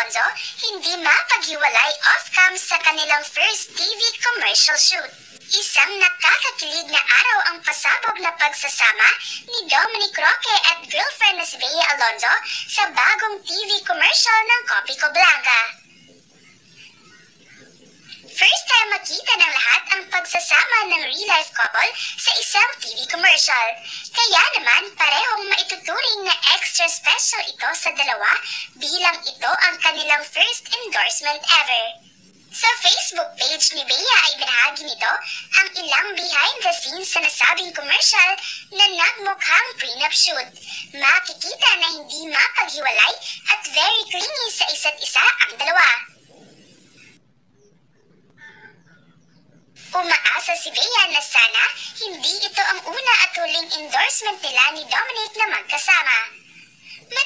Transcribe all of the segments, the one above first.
Alonzo hindi mapaghiwalay off-cam sa kanilang first TV commercial shoot. Isang nakakakilig na araw ang pasabog na pagsasama ni Dominic Roque at girlfriend na si Bea Alonzo sa bagong TV commercial ng Copico Blanca. First time makita ng lahat ang pagsasama ng real-life couple sa isang TV commercial. Kaya naman extra special ito sa dalawa bilang ito ang kanilang first endorsement ever. Sa Facebook page ni Bea ay binahagi nito ang ilang behind the scenes sa nasabing commercial na nagmukhang prenup shoot. Makikita na hindi mapaghiwalay at very clingy sa isa't isa ang dalawa. Umaasa si Bea na sana hindi ito ang una at huling endorsement nila ni Dominic na magkasama.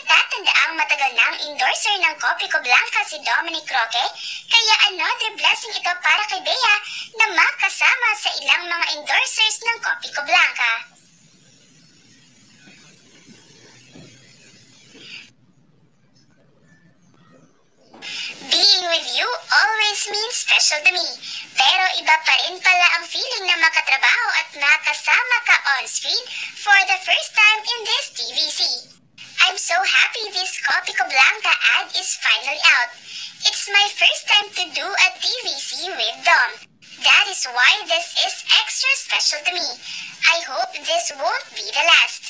Matatanda ang matagal na endorser ng Copico Blanca si Dominic Roque, kaya another blessing ito para kay Bea na makasama sa ilang mga endorsers ng Copico Blanca. Being with you always means special to me. Pero iba pa rin pala ang feeling na makatrabaho at makasama ka on-screen for the first time in this TVC. I'm so happy this Copico Blanca ad is finally out. It's my first time to do a TVC with Dom. That is why this is extra special to me. I hope this won't be the last.